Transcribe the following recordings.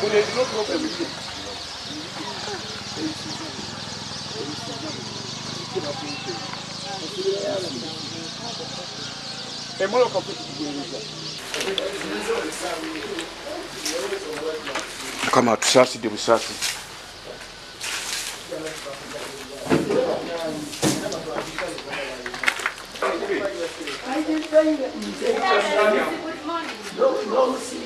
But there's no problem with it. A more complicated Come out, Sassi, the Sassi. Good morning. No, no, see,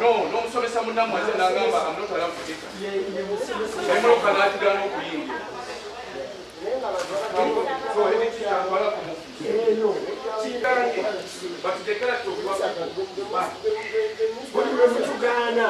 no n'omusomesa munnammwe ate n'agamba amnotala mputika emmotoka n'atigala n'okuyingira so ebikitambala ku eno kitange batutekera buli lwe mutugaana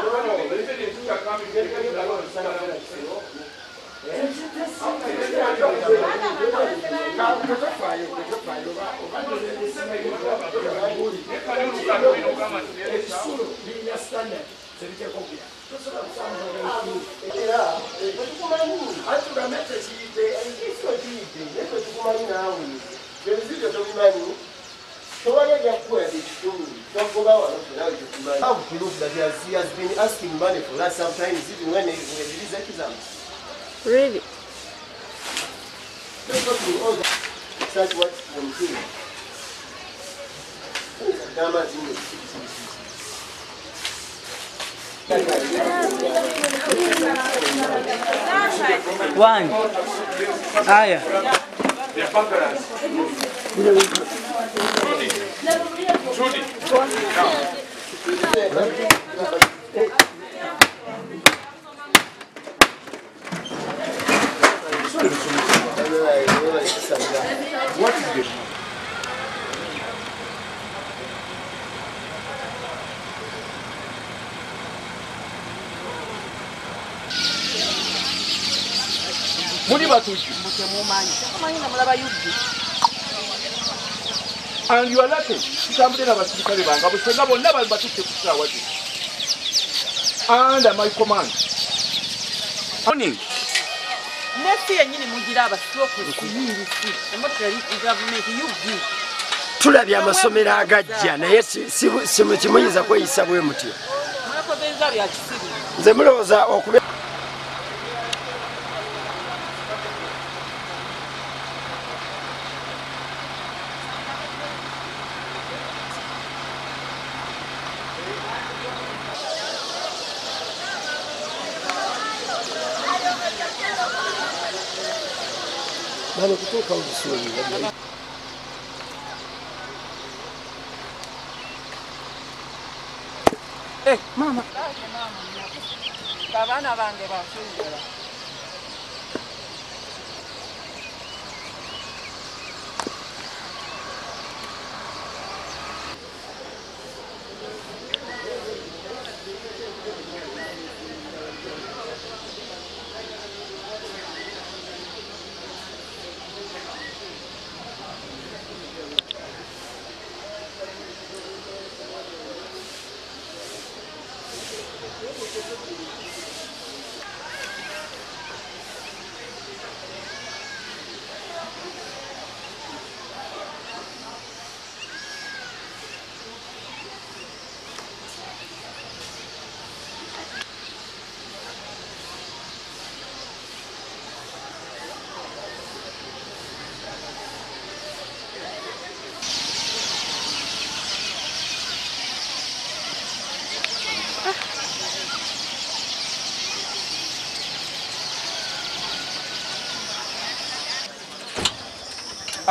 how proof that he has, he has been asking money for that sometimes even when he when he is exams Really? Let's go through all the such what I'm saying. Dama zingi. One. toi. What is batuju mutemu lucky tutambule n'abasirikale bange abo senga bonna bali batutte ku kisaawa zino. Under my command. Morning nesi yennyini mugiraba strokesimiyirisi emotoka gavumenti yugi tulabye amasomero agajja naye kisiru nze mulowooza okuba bano kutuuka obusuubi abaana bange bafunjala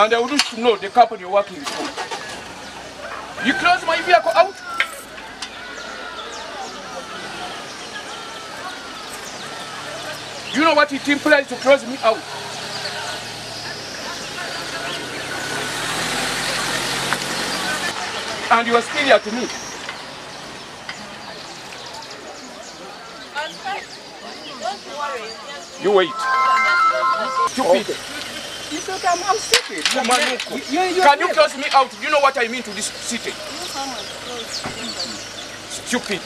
and I would wish to know the company you're working for. You close my vehicle out? You know what it implies to close me out? And you are still here to me. You wait. Stupid. It's okay, I'm, I'm stupid. You- you- you- Can you close me out? Do you know what I mean to this city? Stupid.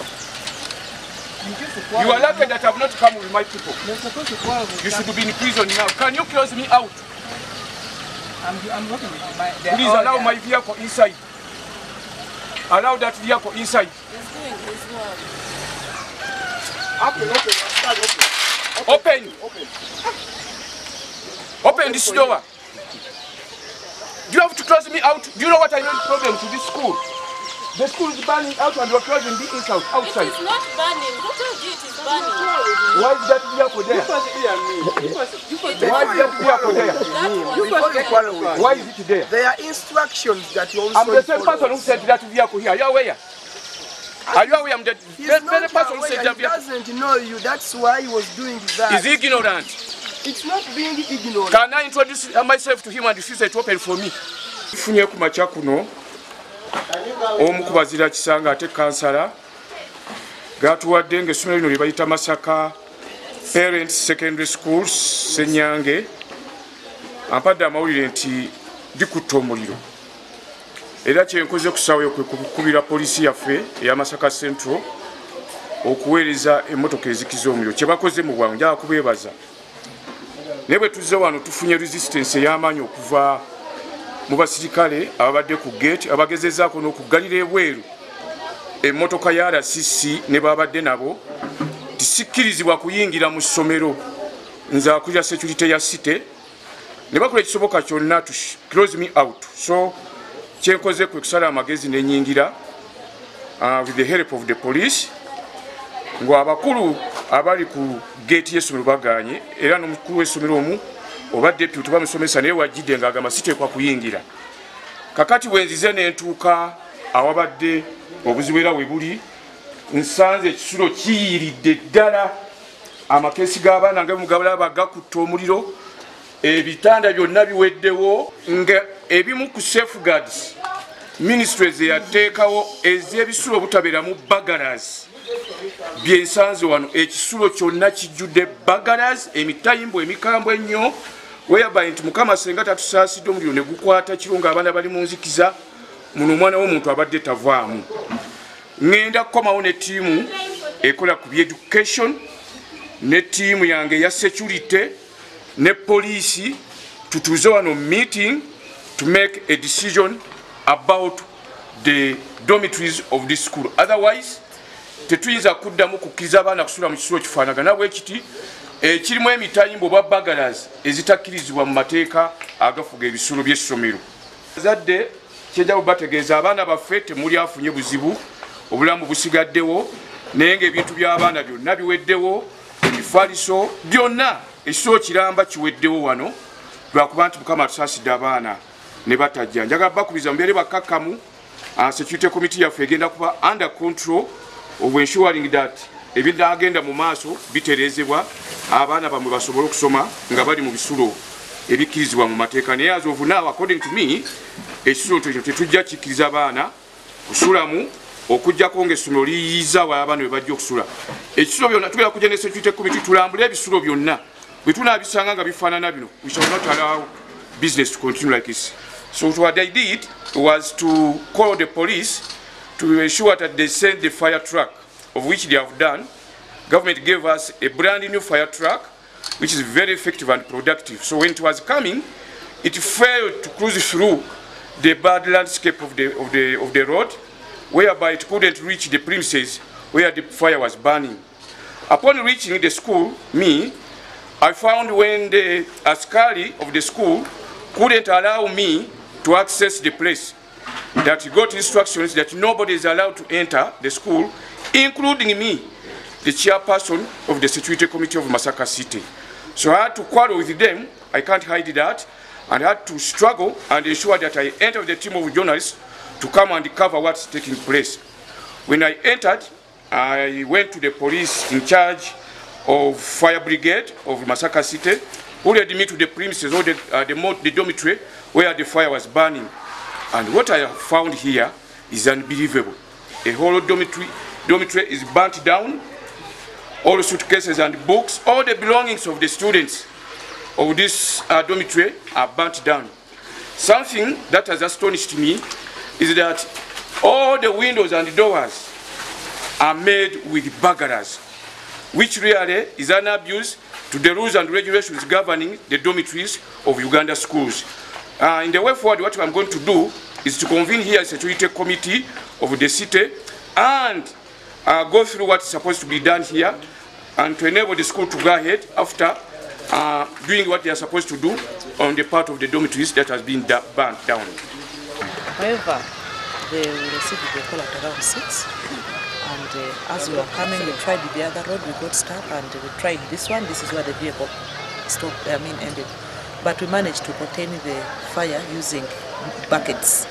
You are lucky that I've not come with my people. You're supposed to quarrel with You should be in prison now. Can you close me out? I'm, I'm working with my. Please allow there. my vehicle inside. Allow that vehicle inside. Open, open, start open. Open. Open. Open this door. Do you have to close me out? Do you know what I mean problem to this school? The school is burning out and you're closing me inside, It outside. is not burning. Who told you it is burning? Why is that vehicle there? Why is that vehicle there? That was Why is it there? There are instructions that you also I'm the same follow. person who said that vehicle here. Are you aware? Are you aware I'm the very person who said he that vehicle? doesn't know you. That's why he was doing that. Is ignorant. It's not being ignorant. Can I introduce myself to him and refuse to open for me? tufunye ku makya kuno omu ku bazira kisanga ate kansala gatuwadde ngaessomero lino lye bayita masaka parent secondary school senyange ampadde amawulire nti likutta omuliro era kyenkoze ku ssaawa kwe kukubira poliisi yaffe eya masaka central okuweereza emmotoka ezikiza omuliro kyebakoze mu bwangu njala kubeebaza naye bwe tuzze wano tufunye resistance ey'amaanyi okuva mu basirikale ababadde ku gate abagezezaako n'okuggalira ebweru. Emmotoka ya rcc ne babadde nabo tisikkirizibwa kuyingira mu ssomero. Nze akulira security ya city ne bakola ekisoboka kyonna to close me out. So kyenkoze kwe kusala amagezi nenyingira uh, with the help of the police. Ngo abakulu abali ku geeti y'essomero baganye era n'omukulu w'essomero omu oba deputy bamusomesa naye wajjidde ng'agamba siteekwa kuyingira. Kakati bwenzize nentuuka awabadde obuzibu era we buli nsanze ekisulo kiyiridde ddala. Amakeesi g'abaana nga mugabalaba gakutta omuliro ebitanda byonna biweddewo nga ebimu ku safeguards ministries eyateekawo ez'ebisulo obutabeeramu bagaras byensanze wano ekisulo kyonna kijjudde bagaras emitayimbo emikambwe ennyo. Weyaba nti mukama senga tatusaasidde omuliro ne gukwata kiro ng'abaana bali mu nzikiza muno omwana w'omuntu abadde tavaamu. Ŋŋenda kukomawo ne ttiimu ekola ku byeducation ne ttiimu yange eya security ne poliisi. Tutuuze wano meeting to make a decision about the dormitories of this school. Otherwise tetuyinza kuddamu kukkiriza abaana kusula mu kisulo kifaanagana bwe kiti ekirimu emitayimbo oba bagalas ezitakkirizibwa mu mateeka agafuga ebisulo by'essomero. Zadde kyejja bubategeeza abaana baffe temuli afunye buzibu obulamu busigaddewo naye ngaebintu by'abaana byonna biweddewo emifaliso byonna ekisulo kiramba kiweddewo wano lwakuba nti mukama atusaasidde abaana ne batajja. Njagala bakubiza mubeere bakkakkamu uh, security committee yaffe egenda kuba under control of ensuring that ebinagenda mu maaso bitereezebwa abaana bamwe basobole okusoma nga bali mu bisulo ebikkirizibwa mu mateeka. Naye as of now according to me ekisulo ekyo tetujja kikkiriza baana kusulamu okugjako ngaessomero liyiiza wa abaana bwe bajja okusula. Ekisulo byonna tugenda kujja ne security committee tulambule ebisulo byonna. Bwe tunaabisanga nga bifaanana bino we shall not allow business to continue like this. So what i did was to call the police to ensure that they send the fire truck of which they have done. Government gave us a brand new fire truck which is very effective and productive. So when it was coming it failed to cruise through the bad landscape of the, of the, of the road whereby it couldn't reach the premises where the fire was burning. Upon reaching the school me I found when the askari of the school couldn't allow me to access the place, that got instructions that nobody is allowed to enter the school, including me, the chairperson of the security committee of Masaka City. So I had to quarrel with them, I can't hide that, and I had to struggle and ensure that I entered the team of journalists to come and cover what's taking place. When I entered, I went to the police in charge of fire brigade of Masaka City, who led me to the premises or the, uh, the, the dormitory where the fire was burning. And what I have found here is unbelievable. A whole dormitory, dormitory is burnt down, all suitcases and books, all the belongings of the students of this uh, dormitory are burnt down. Something that has astonished me is that all the windows and doors are made with burglars, which really is an abuse to the rules and regulations governing the dormitories of Uganda schools. Uh, in the way forward, what I'm going to do is to convene here a security committee of the city and uh, go through what's supposed to be done here and to enable the school to go ahead after uh, doing what they are supposed to do on the part of the dormitories that has been da- burnt down. However, they received the call at around 6 and uh, as we were coming we tried the other road, we got stuck and we tried this one, this is where the vehicle stopped, I mean ended. But we managed to contain the fire using buckets